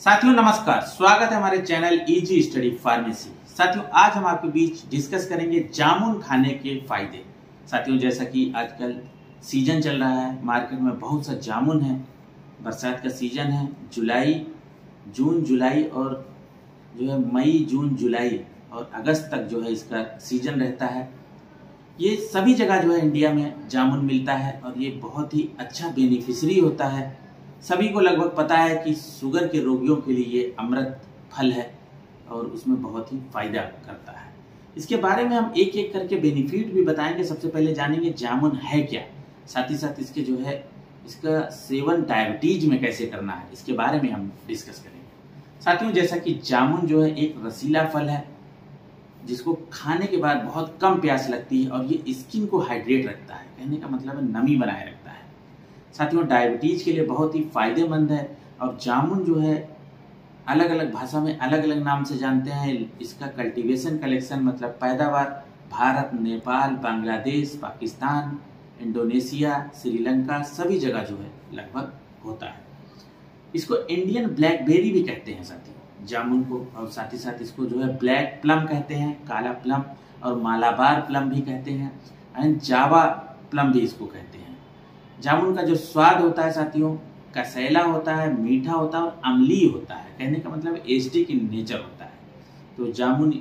साथियों, नमस्कार। स्वागत है हमारे चैनल इजी स्टडी फार्मेसी साथियों, आज हम आपके बीच डिस्कस करेंगे जामुन खाने के फ़ायदे। साथियों, जैसा कि आजकल सीज़न चल रहा है मार्केट में बहुत सा जामुन है, बरसात का सीज़न है, जुलाई, जून, जुलाई और जो है मई, जून, जुलाई और अगस्त तक जो है इसका सीज़न रहता है। ये सभी जगह जो है इंडिया में जामुन मिलता है और ये बहुत ही अच्छा बेनिफिशरी होता है। सभी को लगभग पता है कि शुगर के रोगियों के लिए ये अमृत फल है और उसमें बहुत ही फ़ायदा करता है। इसके बारे में हम एक एक करके बेनिफिट भी बताएँगे। सबसे पहले जानेंगे जामुन है क्या। साथ ही साथ इसके जो है, इसका सेवन डायबिटीज़ में कैसे करना है, इसके बारे में हम डिस्कस करेंगे। साथियों जैसा कि जामुन जो है, एक रसीला फल है, जिसको खाने के बाद बहुत कम प्यास लगती है और ये स्किन को हाइड्रेट रखता है। कहने का मतलब है नमी बनाए रखता है। साथियों डायबिटीज़ के लिए बहुत ही फ़ायदेमंद है। और जामुन जो है अलग अलग भाषा में अलग अलग नाम से जानते हैं। इसका कल्टीवेशन कलेक्शन मतलब पैदावार, भारत, नेपाल, बांग्लादेश, पाकिस्तान, इंडोनेशिया, श्रीलंका, सभी जगह जो है, लगभग होता है। इसको इंडियन ब्लैकबेरी भी कहते हैं साथियों, जामुन को। और साथ ही साथ इसको जो है ब्लैक प्लम कहते हैं, काला प्लम और मालाबार प्लम भी कहते हैं एंड जावा प्लम भी इसको कहते हैं। जामुन का जो स्वाद होता है साथियों, कसैला होता है, मीठा होता है और अम्लीय होता है, कहने का मतलब एसिडिक इन नेचर होता है। तो जामुन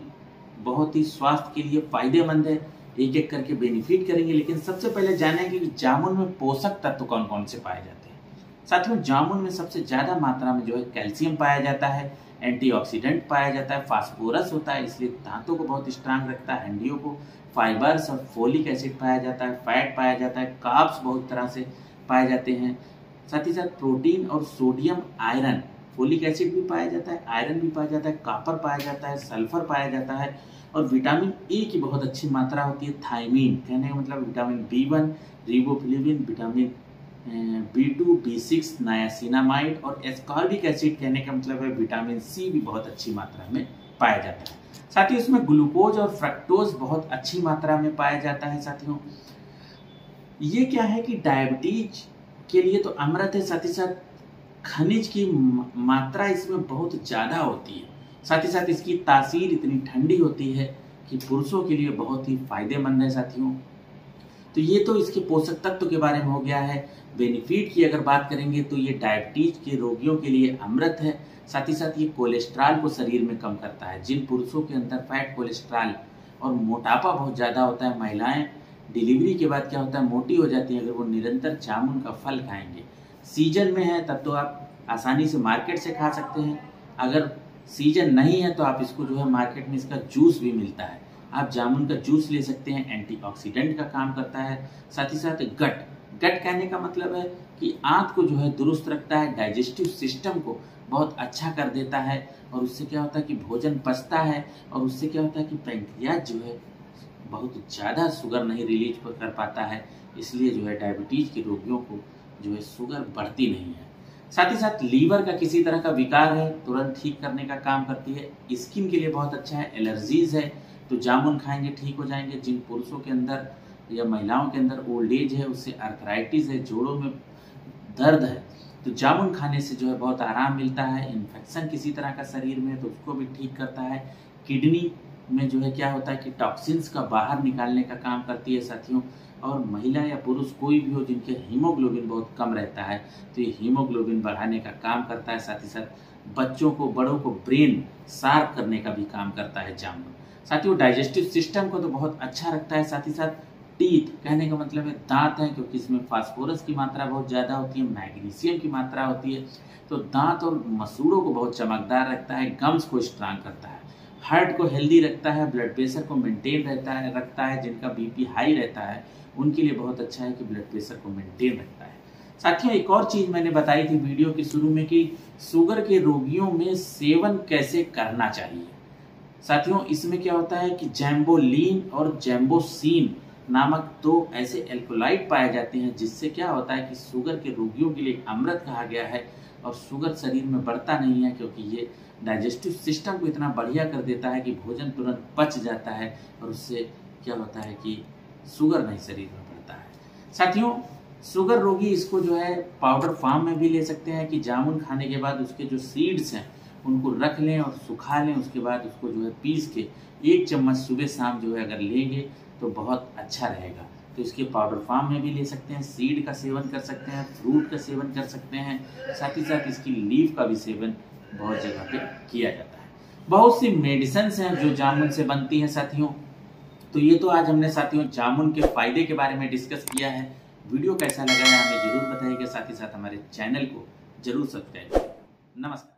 बहुत ही स्वास्थ्य के लिए फ़ायदेमंद है एक एक करके बेनिफिट करेंगे, लेकिन सबसे पहले जानेंगे कि जामुन में पोषक तत्व कौन कौन से पाए जाते हैं। साथियों, जामुन में सबसे ज़्यादा मात्रा में जो है कैल्शियम पाया जाता है, एंटीऑक्सीडेंट पाया जाता है, फास्फोरस होता है, इसलिए दांतों को बहुत स्ट्रांग रखता है, हड्डियों को। फाइबर्स और फोलिक एसिड पाया जाता है फैट पाया जाता है काप्स बहुत तरह से पाए जाते हैं। साथ ही साथ प्रोटीन और सोडियम आयरन फोलिक एसिड भी पाया जाता है आयरन भी पाया जाता है कापर पाया जाता है सल्फ़र पाया जाता है और विटामिन ए की बहुत अच्छी मात्रा होती है थाइमीन कहने का मतलब vitamin B one riboflavin vitamin B two B six niacinamide और एस्कॉर्बिक एसिड कहने का मतलब है विटामिन सी भी बहुत अच्छी मात्रा में पाया जाता है। साथ ही उसमें ग्लूकोज और फ्रक्टोज बहुत अच्छी मात्रा में पाया जाता है साथियों। ये क्या है कि डायबिटीज़ के लिए तो अमृत है, साथ ही साथ खनिज की मात्रा इसमें बहुत ज़्यादा होती है। साथ ही साथ इसकी तासीर इतनी ठंडी होती है कि पुरुषों के लिए बहुत ही फ़ायदेमंद है साथियों। तो ये तो इसके पोषक तत्व के बारे में हो गया है। बेनिफिट की अगर बात करेंगे तो ये डायबिटीज़ के रोगियों के लिए अमृत है। साथ ही साथ ये कोलेस्ट्रॉल को शरीर में कम करता है। जिन पुरुषों के अंदर फैट कोलेस्ट्रॉल और मोटापा बहुत ज़्यादा होता है, महिलाएँ डिलीवरी के बाद क्या होता है, मोटी हो जाती है, अगर वो निरंतर जामुन का फल खाएँगे। सीज़न में है, तब तो आप आसानी से मार्केट से खा सकते हैं। अगर सीज़न नहीं है तो आप इसको जो है मार्केट में इसका जूस भी मिलता है। आप जामुन का जूस ले सकते हैं एंटीऑक्सीडेंट का काम करता है। साथ ही साथ गट। गट कहने का मतलब है कि आंत को जो है दुरुस्त रखता है डाइजेस्टिव सिस्टम को बहुत अच्छा कर देता है और उससे क्या होता है कि भोजन पचता है और उससे क्या होता है कि पैंक्रियाज जो है बहुत ज़्यादा शुगर नहीं रिलीज़ कर पाता है। इसलिए जो है डायबिटीज़ के रोगियों को जो है शुगर बढ़ती नहीं है। साथ ही साथ लीवर का किसी तरह का विकार है, तुरंत ठीक करने का काम करती है। स्किन के लिए बहुत अच्छा है, एलर्जीज है। तो जामुन खाएँगे, ठीक हो जाएँगे। जिन पुरुषों के अंदर या महिलाओं के अंदर ओल्ड एज है, उससे अर्थराइटिस है, जोड़ों में दर्द है तो जामुन खाने से जो है बहुत आराम मिलता है। इन्फेक्शन किसी तरह का शरीर में तो उसको भी ठीक करता है। किडनी में जो है क्या होता है कि टॉक्सिन्स का बाहर निकालने का काम करती है साथियों। और महिला या पुरुष कोई भी हो जिनके हीमोग्लोबिन बहुत कम रहता है तो ये हीमोग्लोबिन बढ़ाने का काम करता है। साथ ही साथ बच्चों को, बड़ों को ब्रेन शार्प करने का भी काम करता है जामुन। साथियों डाइजेस्टिव सिस्टम को तो बहुत अच्छा रखता है, साथ ही साथ टीथ कहने का मतलब है दांत है, क्योंकि इसमें फास्फोरस की मात्रा बहुत ज़्यादा होती है मैग्नीशियम की मात्रा होती है तो दांत और मसूड़ों को बहुत चमकदार रखता है गम्स को स्ट्रांग करता है। हार्ट को हेल्दी रखता है ब्लड प्रेशर को मेंटेन रहता है, रखता है, जिनका बीपी हाई रहता है, उनके लिए बहुत अच्छा है कि ब्लड प्रेशर को मेंटेन रखता है। साथियों एक और चीज़ मैंने बताई थी वीडियो के शुरू में कि शुगर के रोगियों में सेवन कैसे करना चाहिए। साथियों, इसमें क्या होता है कि जैम्बोलिन और जैम्बोसिन नामक दो ऐसे एल्कोलाइट पाए जाते हैं, जिससे क्या होता है कि शुगर के रोगियों के लिए अमृत कहा गया है और शुगर शरीर में बढ़ता नहीं है, क्योंकि ये डाइजेस्टिव सिस्टम को इतना बढ़िया कर देता है कि भोजन तुरंत पच जाता है और उससे क्या होता है कि शुगर नहीं शरीर में बढ़ता है। साथियों शुगर रोगी इसको जो है पाउडर फार्म में भी ले सकते हैं कि जामुन खाने के बाद उसके जो सीड्स हैं उनको रख लें और सुखा लें, उसके बाद उसको जो है पीस के एक चम्मच सुबह शाम जो है अगर लेंगे तो बहुत अच्छा रहेगा। तो इसके पाउडर फार्म में भी ले सकते हैं सीड का सेवन कर सकते हैं फ्रूट का सेवन कर सकते हैं, साथ ही साथ इसकी लीव का भी सेवन बहुत जगह पे किया जाता है। बहुत सी मेडिसिन हैं जो जामुन से बनती हैं साथियों। तो ये तो आज हमने साथियों जामुन के फ़ायदे के बारे में डिस्कस किया है। वीडियो कैसा लगा है हमें ज़रूर बताइएगा, साथ ही साथ हमारे चैनल को ज़रूर सब्सक्राइब करें। नमस्कार।